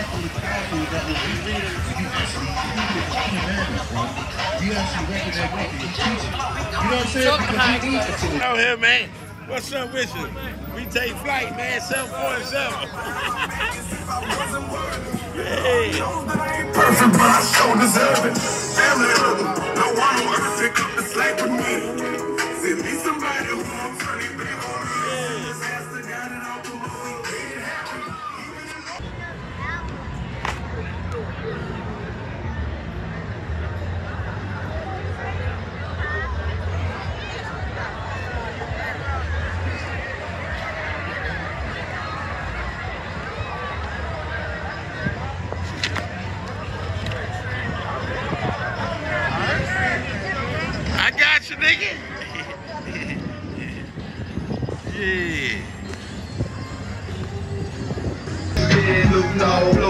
respectfully careful that when we read it, you actually keep it commandments, bro. You actually reckon that with you teach it. You know what I'm saying? Because you need it to. Out here, man. What's up with you? We take flight, man. 747. hey. Perfect, but I sure deserve it. Family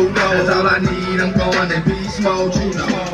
That's all I need. I'm going to beast mode, you know.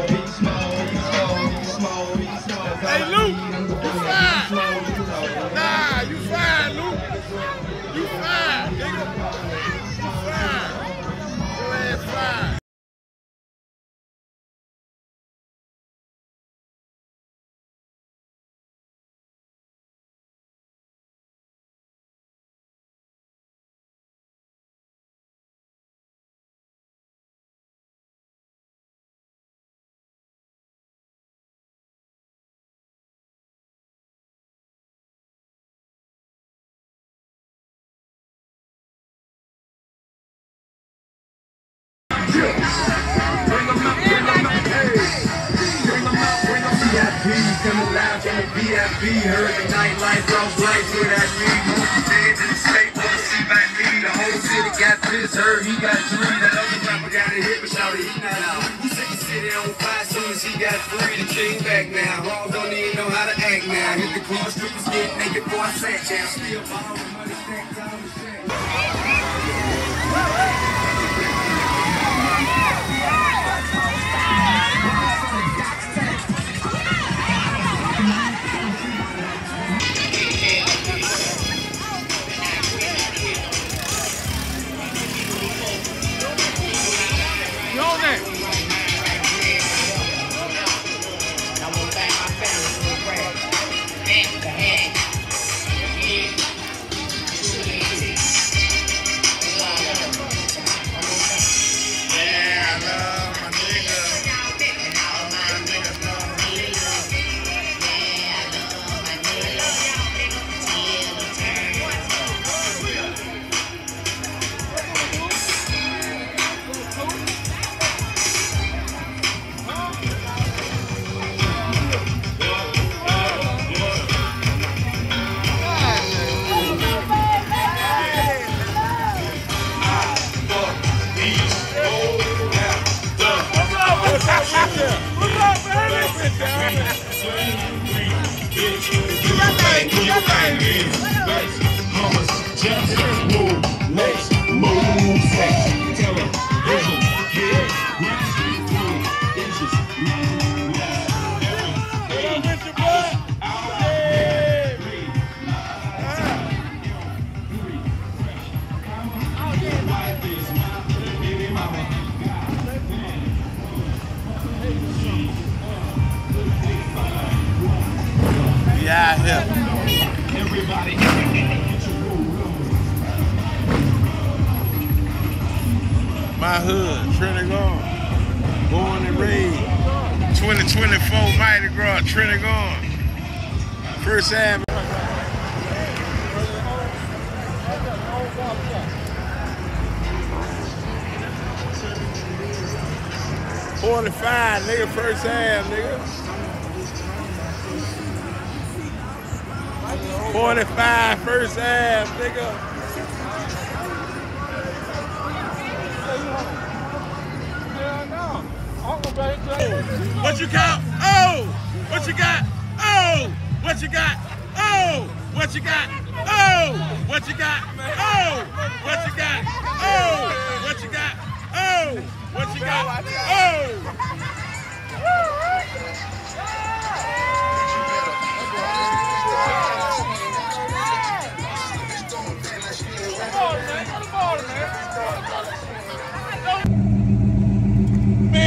VIP. Heard the nightlife, cross lights with that me. Dead to the state, wanna see back me. The whole city got this, heard he got three. That other rapper got a hit, but shout he not out. He the city on fire soon as he got three. The king back now. Raw don't even know how to act now. Hit the club, strippers get naked before I sat down. Still borrowing money, stacked on the shack. Yeah, yeah. My hood, Gone. Born and raised. 2024 Mardi Gras, Gone. First Avenue. Forty-five, nigga, first half, nigga. Forty-five, first half, nigga. What you got? Oh! What you got? Oh! What you got? Oh! What you got? Oh! What you got? Oh! What you got? Oh! What you got? Oh! What you got? Oh!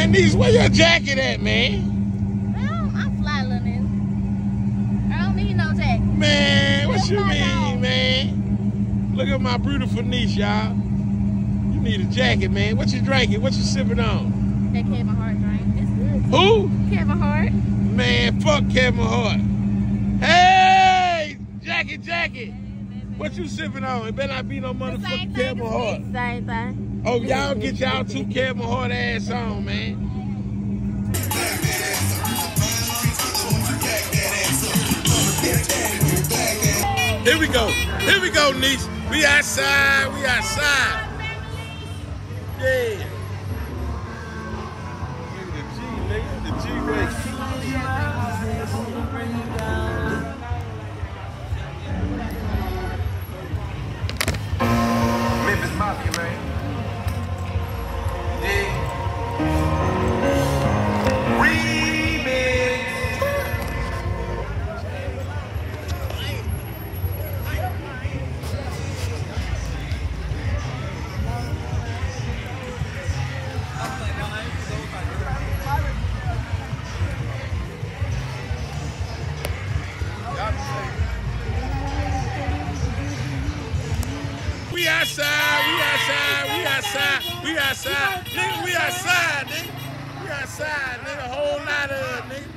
Where your jacket at, man? Well, I'm fly, little. I don't need no jacket. Man, what That's you mean, dog. man? Look at my beautiful niece, y'all. You need a jacket, man. What you drinking? What you sipping on? That Kevin Hart drink. It's good. Who? Kevin Hart. Man, fuck Kevin Hart. Hey, jacket, jacket. What you sipping on? It better not be no motherfucking Kevin Hart. Same thing. Oh, y'all get y'all two Kevin Hart ass on, man. Here we go. Here we go, niece. We outside. We outside. Yeah. The G, nigga. The G outside. Nigga, we outside, nigga. We outside, nigga. A whole lot of nigga.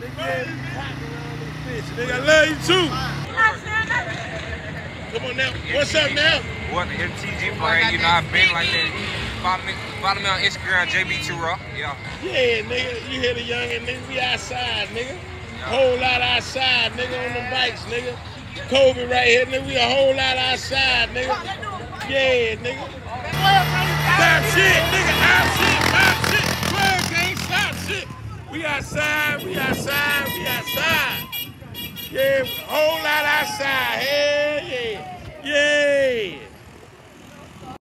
Nigga, yeah, we popping around this bitch. Nigga, I love you too. Come on now. What's up now? What the MTG brand, you know, I've been like that. Follow me, follow me on Instagram, JB2Raw. Yeah. Yeah, nigga. You hear the youngin' nigga? We outside, nigga. Whole lot outside, nigga, on the bikes, nigga. COVID right here, nigga. We a whole lot outside, nigga. Yeah, nigga. Shit, nigga. Out shit, pop shit. Club can't stop shit. We outside, we outside, we outside. Yeah, whole lot outside. Hell yeah. Yeah.